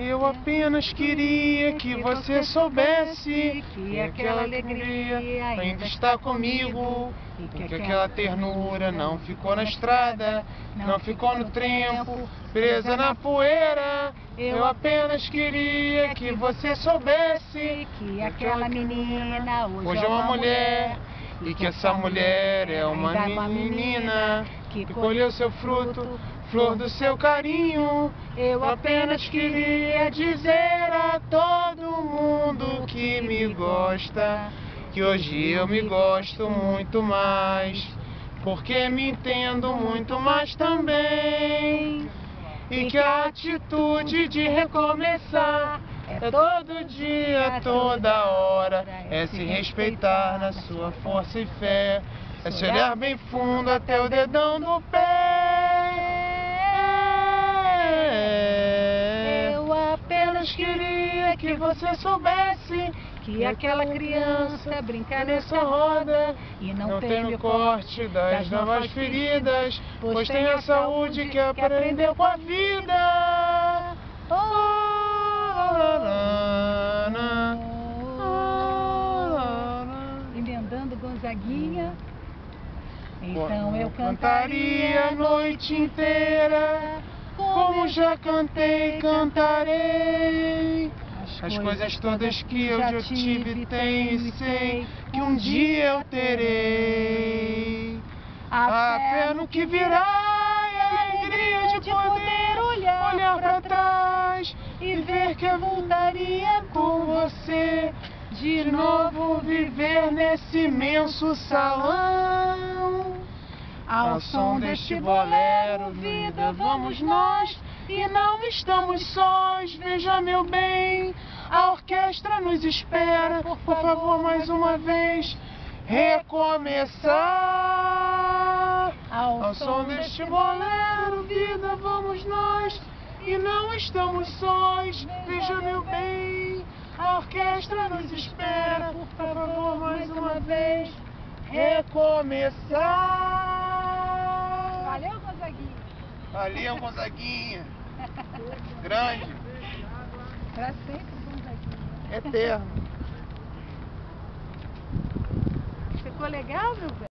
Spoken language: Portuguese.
Eu apenas queria que você soubesse que aquela alegria ainda está comigo. e Que aquela ternura não ficou na estrada, não ficou no tempo, presa na poeira. Eu apenas queria que você soubesse que aquela menina hoje, Hoje é uma mulher e que essa mulher é uma é uma menina que colheu seu fruto, flor do seu carinho. Eu apenas queria dizer a todo mundo que me gosta que hoje eu me gosto muito mais, porque me entendo muito mais também. E que a atitude de recomeçar é todo dia, toda hora, é se respeitar na sua força e fé, é se olhar bem fundo até o dedão do pé. Apenas queria que você soubesse que aquela criança brinca nessa roda e não, não, tem o corte das novas feridas, pois tem a saúde que aprendeu com a vida. Oh, lá. Emendando Gonzaguinha. Então eu cantaria a noite inteira, como já cantei, cantarei. As coisas todas que eu já tive, tenho e sei que um dia eu terei. A fé no que virá e a alegria de poder olhar, olhar pra trás e ver que eu voltaria com você. De novo viver nesse imenso salão. Ao som deste bolero, vida, vamos nós. E não estamos sós, veja meu bem. A orquestra nos espera, por favor, mais uma vez. Recomeçar. Ao som deste bolero, vida, vamos nós. E não estamos sós, veja meu bem. A orquestra nos espera, por favor, mais uma vez. Recomeçar. Valeu, Gonzaguinha. Valeu, Gonzaguinha. Grande, Pra sempre, Gonzaguinha. eterno. Ficou legal, meu bem?